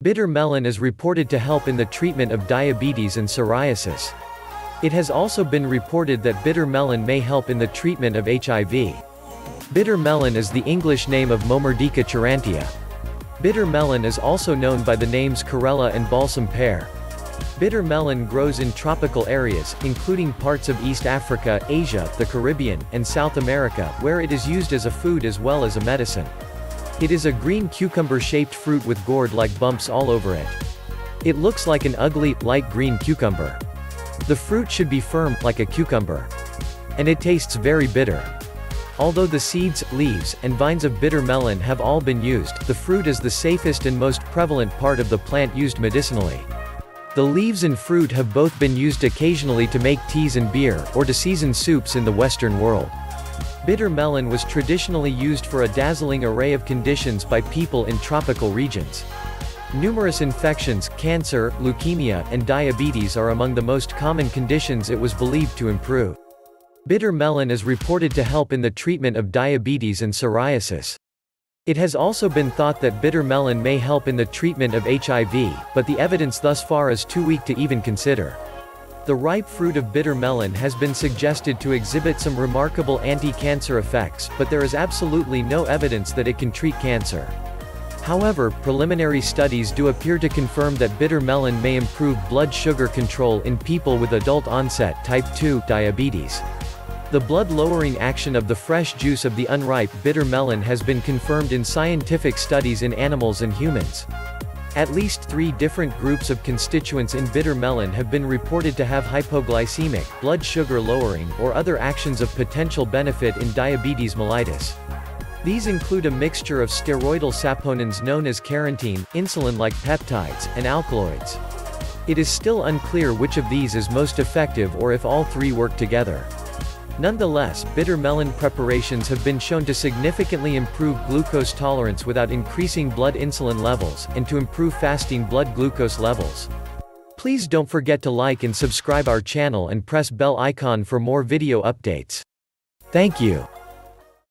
Bitter melon is reported to help in the treatment of diabetes and psoriasis. It has also been reported that bitter melon may help in the treatment of HIV. Bitter melon is the English name of Momordica charantia. Bitter melon is also known by the names karela and balsam pear. Bitter melon grows in tropical areas, including parts of East Africa, Asia, the Caribbean, and South America, where it is used as a food as well as a medicine. It is a green cucumber-shaped fruit with gourd-like bumps all over it. It looks like an ugly, light green cucumber. The fruit should be firm, like a cucumber. And it tastes very bitter. Although the seeds, leaves, and vines of bitter melon have all been used, the fruit is the safest and most prevalent part of the plant used medicinally. The leaves and fruit have both been used occasionally to make teas and beer, or to season soups in the Western world. Bitter melon was traditionally used for a dazzling array of conditions by people in tropical regions. Numerous infections, cancer, leukemia, and diabetes are among the most common conditions it was believed to improve. Bitter melon is reported to help in the treatment of diabetes and psoriasis. It has also been thought that bitter melon may help in the treatment of HIV, but the evidence thus far is too weak to even consider. The ripe fruit of bitter melon has been suggested to exhibit some remarkable anti-cancer effects, but there is absolutely no evidence that it can treat cancer. However, preliminary studies do appear to confirm that bitter melon may improve blood sugar control in people with adult-onset type 2 diabetes. The blood-lowering action of the fresh juice of the unripe bitter melon has been confirmed in scientific studies in animals and humans. At least three different groups of constituents in bitter melon have been reported to have hypoglycemic, blood sugar lowering, or other actions of potential benefit in diabetes mellitus. These include a mixture of steroidal saponins known as charantin, insulin-like peptides, and alkaloids. It is still unclear which of these is most effective or if all three work together. Nonetheless, bitter melon preparations have been shown to significantly improve glucose tolerance without increasing blood insulin levels, and to improve fasting blood glucose levels. Please don't forget to like and subscribe our channel and press bell icon for more video updates. Thank you.